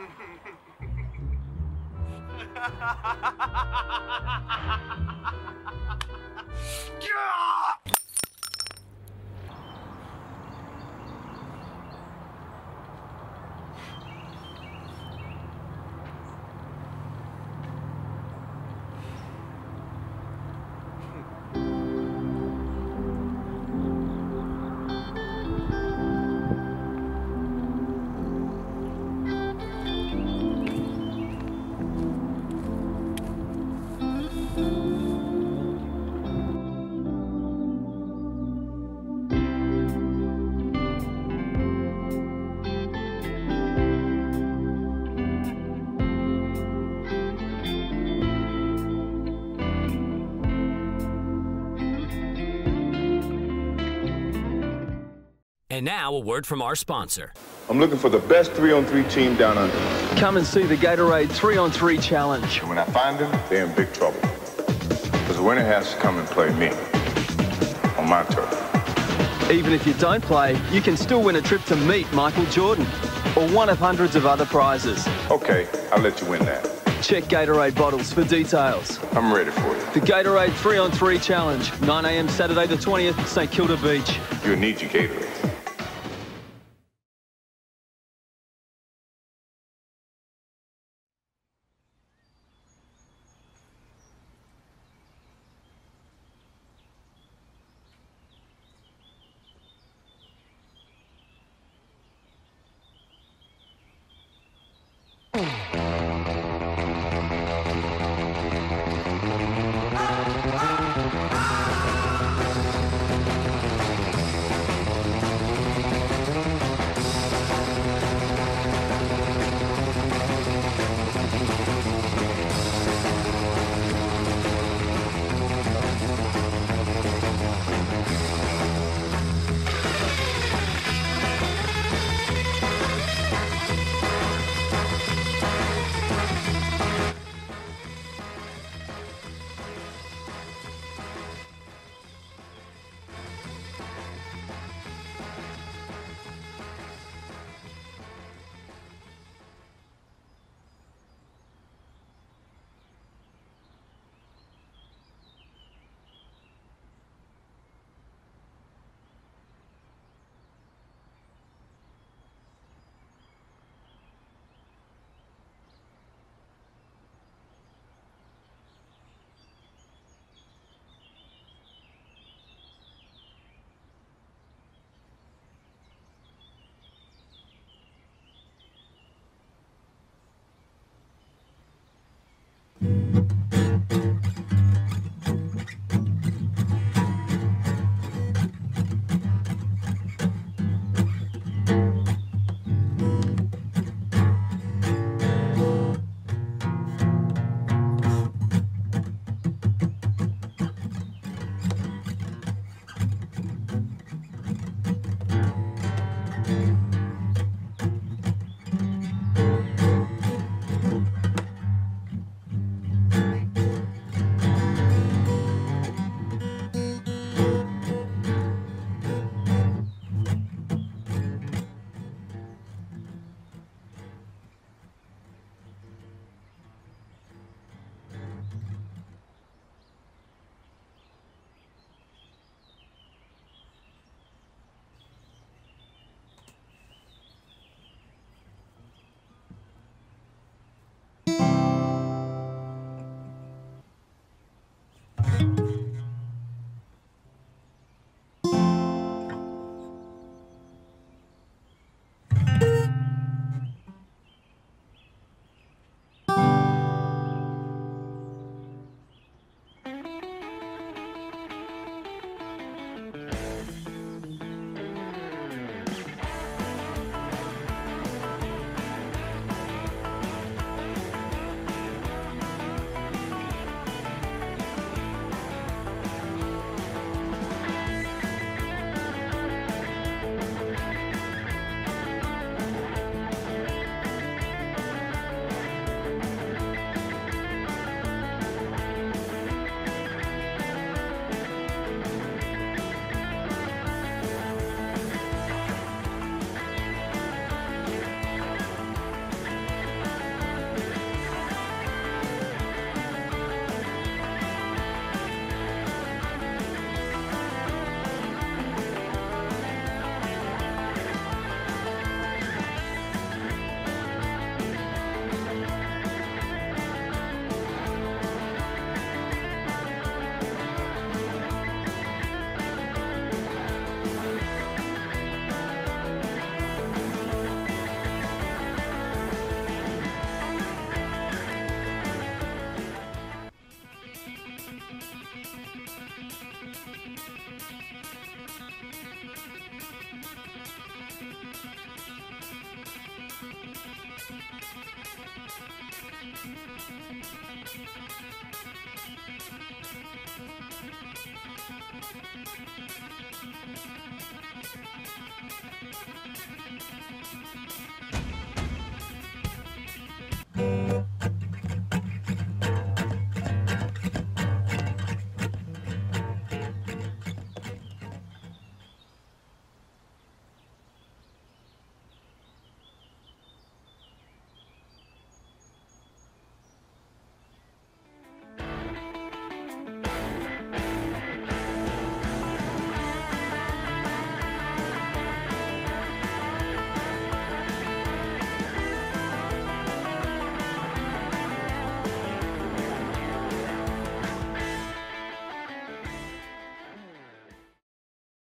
yeah! And now, a word from our sponsor. I'm looking for the best three on three team down under. Come and see the Gatorade 3 on 3 challenge. And when I find them, they're in big trouble. Because the winner has to come and play me on my turf. Even if you don't play, you can still win a trip to meet Michael Jordan or one of hundreds of other prizes. Okay, I'll let you win that. Check Gatorade bottles for details. I'm ready for you. The Gatorade 3 on 3 challenge, 9 a.m. Saturday the 20th, St Kilda Beach. You'll need your Gatorade.